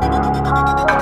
Oh,